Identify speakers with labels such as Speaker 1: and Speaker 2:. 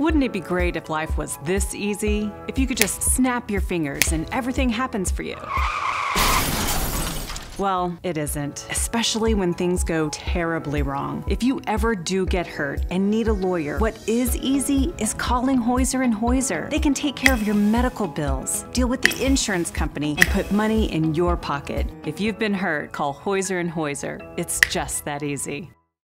Speaker 1: Wouldn't it be great if life was this easy? If you could just snap your fingers and everything happens for you? Well, it isn't, especially when things go terribly wrong. If you ever do get hurt and need a lawyer, what is easy is calling Heuser and Heuser. They can take care of your medical bills, deal with the insurance company, and put money in your pocket. If you've been hurt, call Heuser and Heuser. It's just that easy.